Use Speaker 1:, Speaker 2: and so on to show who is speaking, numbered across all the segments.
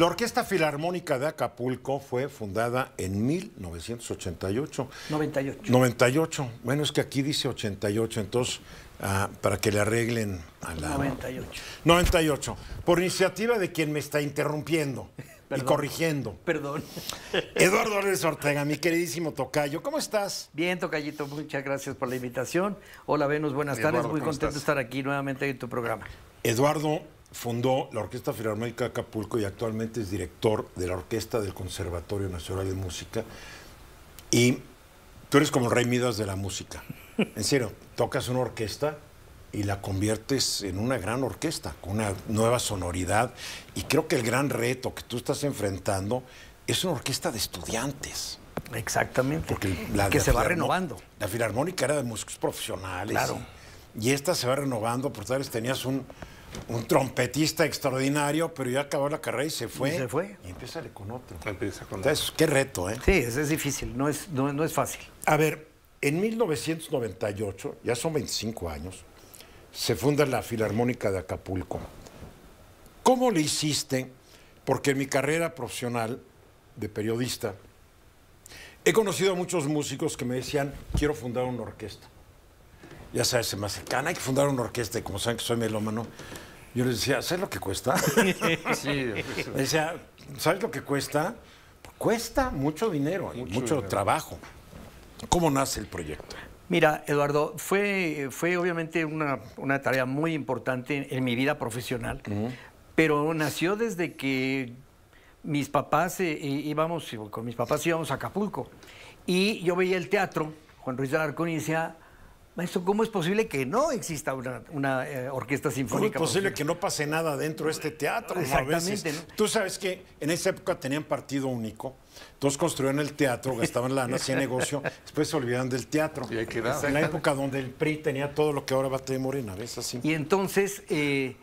Speaker 1: La Orquesta Filarmónica de Acapulco fue fundada en 1988.
Speaker 2: 98.
Speaker 1: 98. Bueno, es que aquí dice 88, entonces, ah, para que le arreglen a la...
Speaker 2: 98.
Speaker 1: 98. Por iniciativa de quien me está interrumpiendo y corrigiendo.
Speaker 2: Perdón.
Speaker 1: Eduardo Álvarez Ortega, mi queridísimo tocayo, ¿cómo estás?
Speaker 2: Bien, Tocayito, muchas gracias por la invitación. Hola, Venus, buenas
Speaker 3: Eduardo,
Speaker 2: tardes. Muy
Speaker 3: ¿cómo
Speaker 2: contento de estar aquí nuevamente en tu programa.
Speaker 1: Eduardo fundó la Orquesta Filarmónica de Acapulco y actualmente es director de la Orquesta del Conservatorio Nacional de Música. Y tú eres como el rey Midas de la música. En serio, tocas una orquesta y la conviertes en una gran orquesta, con una nueva sonoridad. Y creo que el gran reto que tú estás enfrentando es una orquesta de estudiantes.
Speaker 2: Exactamente.
Speaker 1: Porque la
Speaker 2: que
Speaker 1: la
Speaker 2: se va renovando.
Speaker 1: La filarmónica era de músicos profesionales.
Speaker 2: Claro.
Speaker 1: Y, y esta se va renovando, por tal vez tenías un, un trompetista extraordinario, pero ya acabó la carrera y se fue.
Speaker 2: Y se fue.
Speaker 1: Y empieza con otro.
Speaker 3: Empieza con
Speaker 1: Entonces, qué reto, ¿eh?
Speaker 2: Sí, es, es difícil, no es, no, no es fácil.
Speaker 1: A ver, en 1998, ya son 25 años, se funda la Filarmónica de Acapulco. ¿Cómo le hiciste? Porque en mi carrera profesional de periodista he conocido a muchos músicos que me decían, quiero fundar una orquesta. Ya sabes, se me hace cana, hay que fundar una orquesta y como saben que soy melómano, yo les decía, ¿sabes lo que cuesta?
Speaker 3: Sí,
Speaker 1: Me decía, ¿sabes lo que cuesta? Cuesta mucho dinero y mucho,
Speaker 3: dinero.
Speaker 1: trabajo. ¿Cómo nace el proyecto?
Speaker 2: Mira, Eduardo, fue, fue obviamente una, una tarea muy importante en mi vida profesional, pero nació desde que mis papás eh, eh, íbamos, con mis papás íbamos a Acapulco y yo veía el teatro, Juan Ruiz de Alarcón, y decía, maestro, ¿cómo es posible que no exista una, una, eh, orquesta
Speaker 1: ¿Cómo es
Speaker 2: sinfónica?
Speaker 1: posible que no pase nada dentro de este teatro? A
Speaker 2: Exactamente,
Speaker 1: veces.
Speaker 2: ¿no?
Speaker 1: Tú sabes que en esa época tenían partido único, todos construían el teatro, gastaban lana, hacían negocio, después se olvidaban del teatro.
Speaker 3: Y ahí quedaba.
Speaker 1: En la época donde el PRI tenía todo lo que ahora va a tener Morena, ¿ves así?
Speaker 2: Y entonces, eh,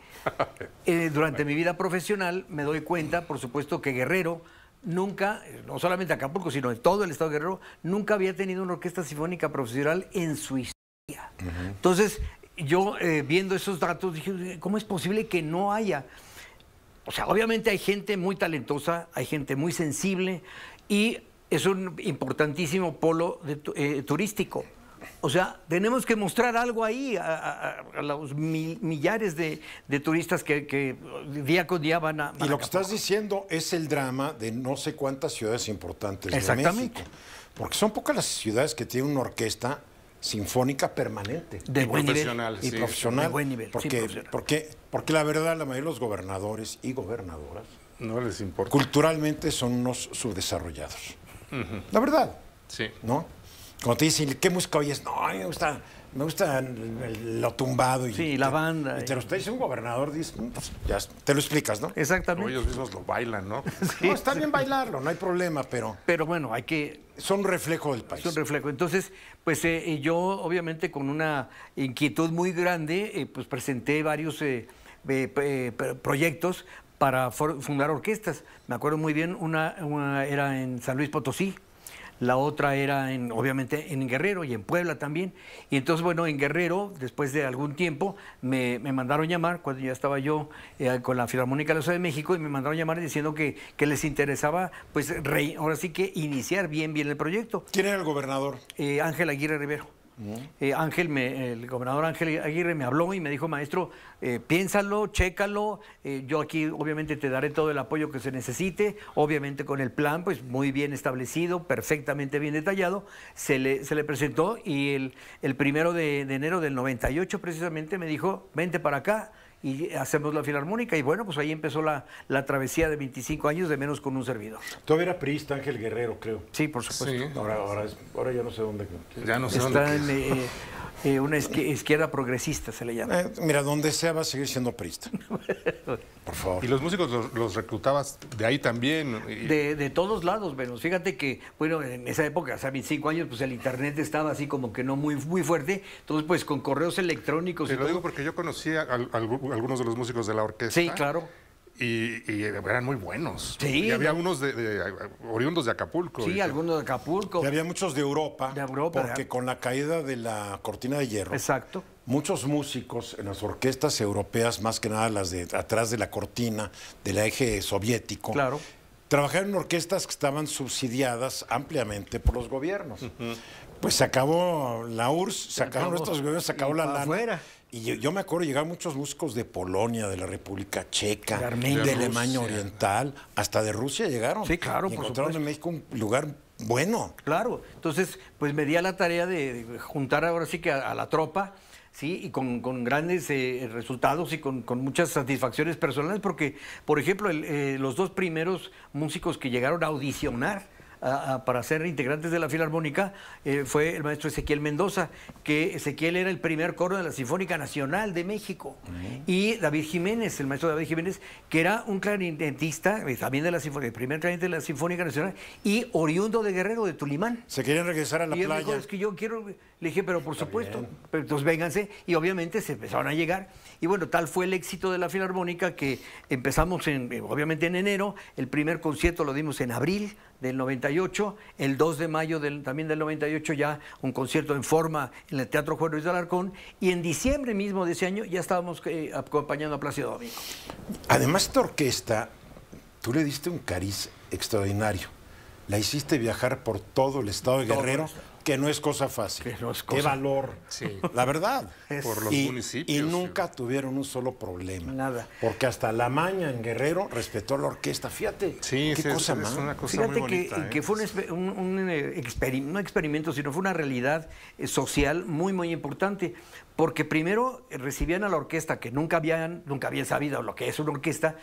Speaker 2: eh, durante mi vida profesional, me doy cuenta, por supuesto, que Guerrero nunca, no solamente Acapulco, sino en todo el estado de Guerrero, nunca había tenido una orquesta sinfónica profesional en su historia. Entonces, yo eh, viendo esos datos, dije, ¿cómo es posible que no haya? O sea, obviamente hay gente muy talentosa, hay gente muy sensible y es un importantísimo polo de eh, turístico. O sea, tenemos que mostrar algo ahí a, a- a los mi- millares de, de turistas que, que día con día van a...
Speaker 1: Y
Speaker 2: van a
Speaker 1: lo que estás diciendo es el drama de no sé cuántas ciudades importantes de México. Porque son pocas las ciudades que tienen una orquesta sinfónica permanente.
Speaker 2: De
Speaker 3: Y
Speaker 2: buen nivel.
Speaker 3: profesional,
Speaker 1: y
Speaker 3: sí.
Speaker 1: profesional.
Speaker 2: de buen nivel, sí,
Speaker 1: Porque,
Speaker 2: profesional.
Speaker 1: porque, porque la verdad, la mayoría de los gobernadores y gobernadoras
Speaker 3: No les importa.
Speaker 1: culturalmente son unos subdesarrollados. La verdad,
Speaker 3: Sí.
Speaker 1: ¿no? Cuando te dicen, ¿qué música oyes? No, a mí me gusta, me gusta el- el- lo tumbado. Y
Speaker 2: Sí, la banda,
Speaker 1: Y
Speaker 2: y-
Speaker 1: te lo diciendo un gobernador, dices, "Mm, pues, ya, te lo explicas, ¿no?
Speaker 3: O
Speaker 2: Exactamente.
Speaker 3: ellos mismos lo bailan, ¿no?
Speaker 1: No, está bien bailarlo, no hay problema, pero
Speaker 2: Pero bueno, hay que,
Speaker 1: son un reflejo del país.
Speaker 2: Es un reflejo. Entonces, pues eh, y yo obviamente con una inquietud muy grande, eh, pues presenté varios eh, eh, eh, proyectos para for- fundar orquestas. Me acuerdo muy bien, una, una era en San Luis Potosí, la otra era en, obviamente en Guerrero y en Puebla también. Y entonces, bueno, en Guerrero, después de algún tiempo, me, me mandaron llamar, cuando ya estaba yo eh, con la Filarmónica de la Ciudad de México, y me mandaron llamar diciendo que, que les interesaba, pues, re- ahora sí que iniciar bien, bien el proyecto.
Speaker 1: ¿Quién era el gobernador?
Speaker 2: Eh, Ángel Aguirre Rivero. Eh, Ángel, me- el gobernador Ángel Aguirre me habló y me dijo, maestro, eh, piénsalo, chécalo, eh, yo aquí obviamente te daré todo el apoyo que se necesite, obviamente con el plan pues muy bien establecido, perfectamente bien detallado, se le, se le presentó y el, el primero de, de enero del 98 precisamente me dijo, vente para acá y hacemos la filarmónica y bueno, pues ahí empezó la, la travesía de 25 años de menos con un servidor.
Speaker 1: Todavía era priista Ángel Guerrero, creo.
Speaker 2: Sí, por supuesto.
Speaker 3: Sí.
Speaker 1: Ahora, ahora, es- ahora ya no sé dónde.
Speaker 3: Ya no sé
Speaker 2: Está
Speaker 3: dónde.
Speaker 2: en eh, eh, una izquier- izquierda progresista, se le llama.
Speaker 1: Eh, mira, donde sea va a seguir siendo priista. Por favor.
Speaker 3: Y los músicos los, los reclutabas de ahí también. y-
Speaker 2: De, de todos lados, Venus. Fíjate que, bueno, en esa época, hace 25 años, pues el internet estaba así como que no muy, muy fuerte. Entonces, pues con correos electrónicos
Speaker 3: Te
Speaker 2: y
Speaker 3: lo
Speaker 2: todo.
Speaker 3: digo porque yo conocí a, al- al- algunos de los músicos de la orquesta.
Speaker 2: Sí, claro.
Speaker 3: Y, y eran muy buenos.
Speaker 2: Sí.
Speaker 3: Y había unos de, de- oriundos de Acapulco.
Speaker 2: Sí,
Speaker 3: Y-
Speaker 2: algunos de Acapulco.
Speaker 1: Y había muchos de Europa,
Speaker 2: De Europa,
Speaker 1: porque con la caída de la cortina de hierro,
Speaker 2: Exacto.
Speaker 1: muchos músicos en las orquestas europeas, más que nada las de atrás de la cortina del eje soviético,
Speaker 2: Claro.
Speaker 1: trabajaron en orquestas que estaban subsidiadas ampliamente por los gobiernos. Pues se acabó la URSS, se acabaron
Speaker 2: acabó.
Speaker 1: estos gobiernos, se acabó
Speaker 2: Y
Speaker 1: la lana.
Speaker 2: afuera.
Speaker 1: Y yo, yo me acuerdo, llegaron muchos músicos de Polonia, de la República Checa,
Speaker 2: De Armenia.
Speaker 1: de
Speaker 3: De
Speaker 1: Alemania. Oriental, hasta de Rusia llegaron.
Speaker 2: Sí, claro,
Speaker 1: Y
Speaker 2: por
Speaker 1: encontraron en México un lugar bueno.
Speaker 2: Claro, entonces pues me di a la tarea de de juntar ahora sí que a, a la tropa, sí, y con, con grandes eh, resultados y con, con muchas satisfacciones personales, porque, por ejemplo, el, eh, los dos primeros músicos que llegaron a audicionar a- a- para ser integrantes de la Filarmónica eh, fue el maestro Ezequiel Mendoza, que Ezequiel era el primer coro de la Sinfónica Nacional de México, y David Jiménez, el maestro David Jiménez, que era un clarinetista, eh, también de la Sinfónica, el primer clarinete de la Sinfónica Nacional, y oriundo de Guerrero, de Tulimán.
Speaker 1: Se querían regresar a la
Speaker 2: Y
Speaker 1: playa.
Speaker 2: dijo, es que yo quiero, le dije, pero por supuesto, pero entonces vénganse, y obviamente se empezaron a llegar, y bueno, tal fue el éxito de la Filarmónica que empezamos en, eh, obviamente en enero, el primer concierto lo dimos en abril del 98, el 2 de mayo del, también del 98 ya un concierto en forma en el Teatro Juan Luis de Alarcón, y en diciembre mismo de ese año ya estábamos eh, acompañando a Plácido Domingo.
Speaker 1: Además, esta orquesta, tú le diste un cariz extraordinario. La hiciste viajar por todo el estado de Guerrero. Que no es cosa fácil.
Speaker 2: Que no es
Speaker 1: Qué valor.
Speaker 3: Sí.
Speaker 1: La verdad.
Speaker 3: Por los
Speaker 1: y,
Speaker 3: municipios,
Speaker 1: Y
Speaker 3: sí.
Speaker 1: nunca tuvieron un solo problema.
Speaker 2: Nada.
Speaker 1: Porque hasta la maña en Guerrero respetó la orquesta. Fíjate.
Speaker 3: Sí,
Speaker 1: qué
Speaker 3: sí, es-
Speaker 1: cosa
Speaker 3: es,
Speaker 1: más.
Speaker 3: una cosa
Speaker 2: Fíjate
Speaker 3: muy
Speaker 2: que,
Speaker 3: bonita. ¿eh?
Speaker 2: que fue un, un- un, eh, experi- no experimento, sino fue una realidad eh, social muy, muy importante. Porque primero eh, recibían a la orquesta, que nunca habían, nunca habían sabido lo que es una orquesta,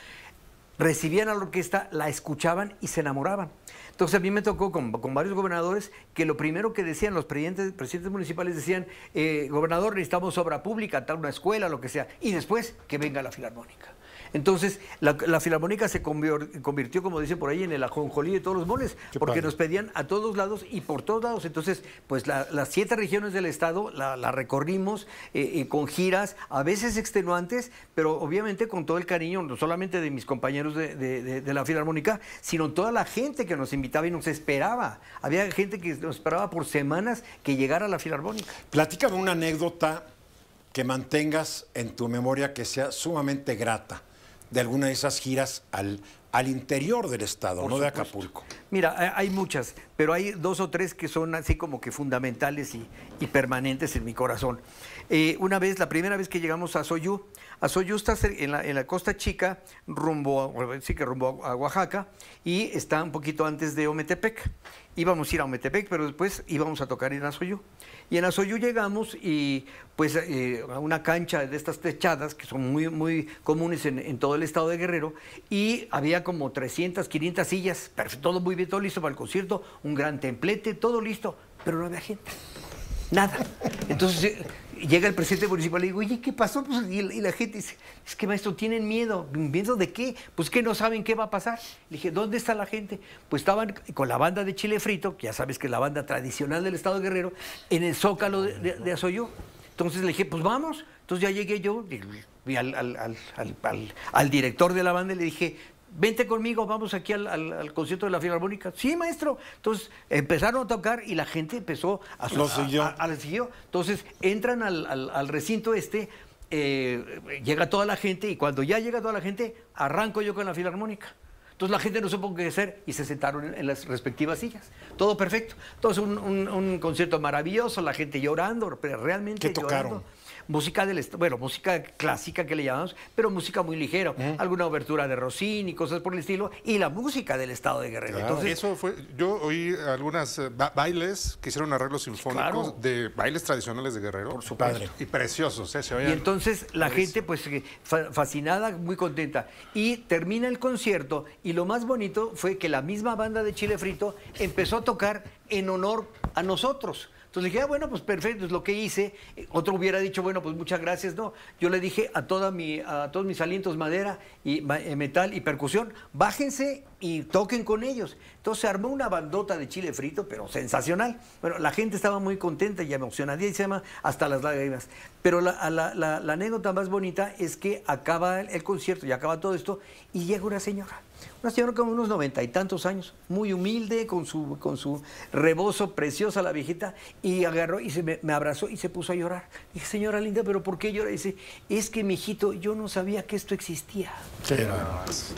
Speaker 2: recibían a la orquesta, la escuchaban y se enamoraban. Entonces a mí me tocó con, varios gobernadores que lo primero que decían los presidentes, presidentes municipales decían, eh, gobernador, necesitamos obra pública, tal una escuela, lo que sea, y después que venga la filarmónica. Entonces, la, la Filarmónica se convirtió, como dicen por ahí, en el ajonjolí de todos los moles,
Speaker 1: Qué
Speaker 2: porque
Speaker 1: padre.
Speaker 2: nos pedían a todos lados y por todos lados. Entonces, pues la- las siete regiones del Estado la, la recorrimos eh, eh, con giras, a veces extenuantes, pero obviamente con todo el cariño, no solamente de mis compañeros de, de- de- de la Filarmónica, sino toda la gente que nos invitaba y nos esperaba. Había gente que nos esperaba por semanas que llegara a la Filarmónica.
Speaker 1: Platícame una anécdota que mantengas en tu memoria que sea sumamente grata de alguna de esas giras al, al interior del estado,
Speaker 2: Por
Speaker 1: no de. Acapulco.
Speaker 2: Mira, eh, hay muchas, pero hay dos o tres que son así como que fundamentales y, y permanentes en mi corazón. Eh, una vez, la primera vez que llegamos a Soyú, a Soyú está en la, en la costa chica, rumbo a, sí que rumbo a, Oaxaca, y está un poquito antes de Ometepec. Íbamos a ir a Ometepec, pero después íbamos a tocar en Asoyú. Y en Asoyú llegamos y pues eh, a una cancha de estas techadas que son muy, muy comunes en, en todo el estado de Guerrero y había como 300, 500 sillas, todo muy bien, todo listo para el concierto, un gran templete, todo listo, pero no había gente. Nada. Entonces eh, llega el presidente municipal y digo, oye, ¿qué pasó? Pues, y, la gente dice, es que maestro, tienen miedo. ¿Miedo de qué? Pues que no saben qué va a pasar. Le dije, ¿dónde está la gente? Pues estaban con la banda de Chile Frito, que ya sabes que es la banda tradicional del Estado Guerrero, en el Zócalo de, de. Entonces le dije, pues vamos. Entonces ya llegué yo, y al, al- director de la banda le dije, vente conmigo, vamos aquí al, al- al concierto de la Filarmónica. Sí, maestro. Entonces empezaron a tocar y la gente empezó a...
Speaker 1: Lo siguió.
Speaker 2: a- siguió. Entonces entran al, recinto este, eh, llega toda la gente y cuando ya llega toda la gente, arranco yo con la Filarmónica. Entonces la gente no supo qué hacer y se sentaron en, en las respectivas sillas. Todo perfecto. Entonces un, un- un concierto maravilloso, la gente llorando, pero realmente
Speaker 1: ¿Qué tocaron?
Speaker 2: llorando. Música del bueno, música clásica que le llamamos, pero música muy ligera. Alguna obertura de Rossini, cosas por el estilo, y la música del estado de Guerrero.
Speaker 1: Claro.
Speaker 2: Entonces,
Speaker 3: Eso fue, yo oí algunas eh, ba- bailes que hicieron arreglos sinfónicos
Speaker 2: Claro.
Speaker 3: de bailes tradicionales de Guerrero. Por
Speaker 1: supuesto. Padre.
Speaker 3: Y preciosos, ¿eh? Se
Speaker 2: Y
Speaker 3: oían
Speaker 2: entonces la gente, pues, eh, fa- fascinada, muy contenta. Y termina el concierto, y lo más bonito fue que la misma banda de Chile Frito empezó a tocar en honor a nosotros. Entonces dije, ah, bueno, pues perfecto, es lo que hice. Otro hubiera dicho, bueno, pues muchas gracias. No, yo le dije a, toda mi, a todos mis alientos madera y eh, metal y percusión, bájense y toquen con ellos. Entonces se armó una bandota de chile frito, pero sensacional. Bueno, la gente estaba muy contenta y emocionadísima hasta las lágrimas. Pero la, la- la- la anécdota más bonita es que acaba el, el concierto y acaba todo esto y llega una señora. Una señora como unos noventa y tantos años, muy humilde, con su, con su rebozo preciosa la viejita, y agarró y se me, me abrazó y se puso a llorar. Dije, señora linda, ¿pero por qué llora? Dice, es que, mijito, yo no sabía que esto existía.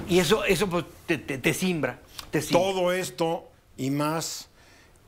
Speaker 2: Y eso, eso pues, te, te, te simbra, te simbra.
Speaker 1: Todo esto y más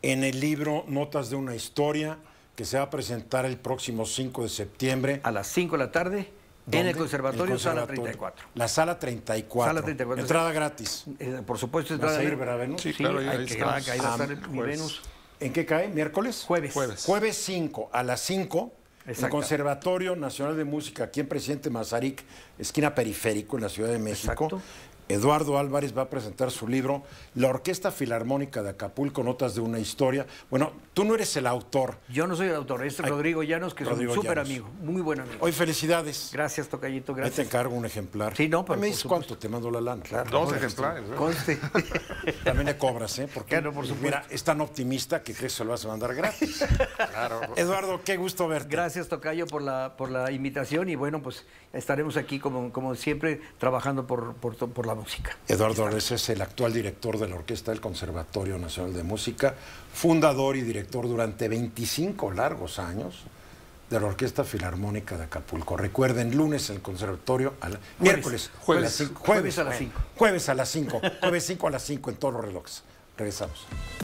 Speaker 1: en el libro Notas de una historia que se va a presentar el próximo 5 de septiembre.
Speaker 2: A las 5 de la tarde, en el conservatorio,
Speaker 1: El
Speaker 2: sala
Speaker 1: conservatorio.
Speaker 2: 34.
Speaker 1: La sala 34.
Speaker 2: Sala 34.
Speaker 1: Entrada gratis.
Speaker 2: Eh, por supuesto,
Speaker 1: ¿Vas a
Speaker 2: entrada
Speaker 1: ir,
Speaker 2: libre.
Speaker 1: verdad, Venus?
Speaker 3: Sí, claro, ahí-
Speaker 2: que- ahí va a estar el-. Venus.
Speaker 1: ¿En qué cae? ¿Miércoles?
Speaker 2: Jueves.
Speaker 3: Jueves.
Speaker 1: Jueves 5 a las 5. El. Conservatorio Nacional de Música, aquí en Presidente Mazarik, esquina periférico, en la Ciudad de México.
Speaker 2: Exacto.
Speaker 1: Eduardo Álvarez va a presentar su libro, La Orquesta Filarmónica de Acapulco, Notas de una Historia. Bueno, tú no eres el autor.
Speaker 2: Yo no soy el autor, es Rodrigo Llanos, que
Speaker 1: Rodrigo
Speaker 2: es un súper amigo, muy buen amigo.
Speaker 1: Hoy felicidades.
Speaker 2: Gracias, Tocayito,
Speaker 1: Ahí te
Speaker 2: gracias.
Speaker 1: encargo un ejemplar.
Speaker 2: Sí, no, pero
Speaker 1: me dices cuánto, te mando la lana. Claro.
Speaker 3: Dos ejemplares. ¿eh?
Speaker 2: Conste.
Speaker 1: También le cobras, ¿eh? Porque
Speaker 2: Claro, por supuesto.
Speaker 1: mira, es tan optimista que crees que se lo vas a mandar gratis.
Speaker 3: Claro.
Speaker 1: Eduardo, qué gusto verte.
Speaker 2: Gracias, Tocayo, por la, por la invitación y bueno, pues estaremos aquí como, como siempre trabajando por, por, por la música.
Speaker 1: Eduardo Álvarez es el actual director de la Orquesta del Conservatorio Nacional de Música, fundador y director durante 25 largos años de la Orquesta Filarmónica de Acapulco. Recuerden, lunes el conservatorio, a la- miércoles,
Speaker 3: Jueves.
Speaker 1: cinco-
Speaker 2: Jueves a las
Speaker 1: bueno,
Speaker 2: cinco.
Speaker 1: Jueves a las 5, jueves 5 a las 5 en todos los relojes. Regresamos.